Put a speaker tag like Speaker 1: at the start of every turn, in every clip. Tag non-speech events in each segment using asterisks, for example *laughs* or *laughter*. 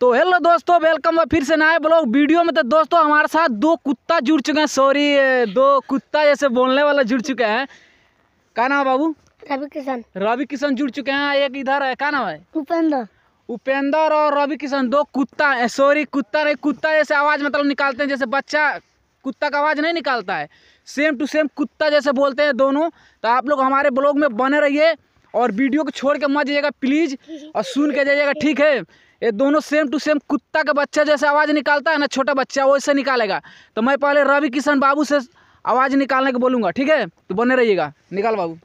Speaker 1: तो हेलो दोस्तों वेलकम है फिर से नए ब्लॉग वीडियो में तो दोस्तों हमारे साथ दो कुत्ता जुड़ चुके हैं। सॉरी दो कुत्ता जैसे बोलने वाला जुड़ चुके हैं। क्या नाम है बाबू?
Speaker 2: रवि किशन।
Speaker 1: रवि किशन जुड़ चुके हैं। एक इधर है क्या नाम है?
Speaker 2: उपेंद्र।
Speaker 1: उपेंद्र और रवि किशन दो कुत्ता है। सॉरी कुत्ता नहीं कुत्ता जैसे आवाज़ मतलब निकालते हैं। जैसे बच्चा कुत्ता का आवाज़ नहीं निकालता है। सेम टू सेम कुत्ता जैसे बोलते हैं दोनों। तो आप लोग हमारे ब्लॉग में बने रहिए और वीडियो को छोड़ के मत जाइएगा प्लीज़ और सुन के जाइएगा ठीक है? ये दोनों सेम टू सेम कुत्ता का बच्चा जैसे आवाज़ निकालता है ना छोटा बच्चा वैसे निकालेगा। तो मैं पहले रवि किशन बाबू से आवाज़ निकालने को बोलूँगा ठीक है? तो बने रहिएगा। निकाल बाबू।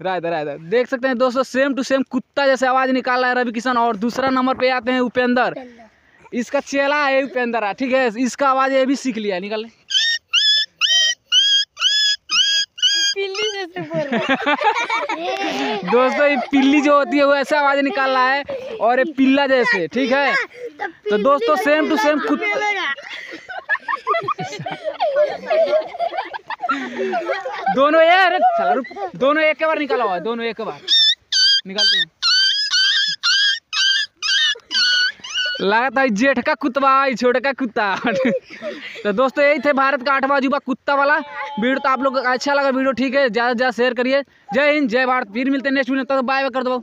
Speaker 1: राय राय देख सकते हैं दोस्तों सेम टू सेम कुत्ता जैसे आवाज़ निकाल रहा है रवि किशन और दूसरा नंबर पे आते हैं उपेंद्र। इसका चेला है उपेंद्र ठीक है? इसका आवाज़ ये भी सीख लिया निकाल *laughs* दोस्तों ये पिल्ली जो होती है वो ऐसे आवाज़ निकाल रहा है और ये पिल्ला जैसे ठीक है? तो दोस्तों सेम टू सेम खुद दोनों ये दोनों एक के बार निकाला हुआ है दोनों एक के बार। निकालते हैं। लगा था जेठ का कुत्ता है छोटे का कुत्ता। *laughs* तो दोस्तों, यही थे भारत का आठवां अजूबा कुत्ता वाला। वीडियो तो आप लोग अच्छा लगा, वीडियो ठीक है, ज़्यादा से ज़्यादा शेयर करिए। जय हिंद, जय भारत, फिर मिलते हैं नेक्स्ट वीडियो तब बाय बाय कर दो।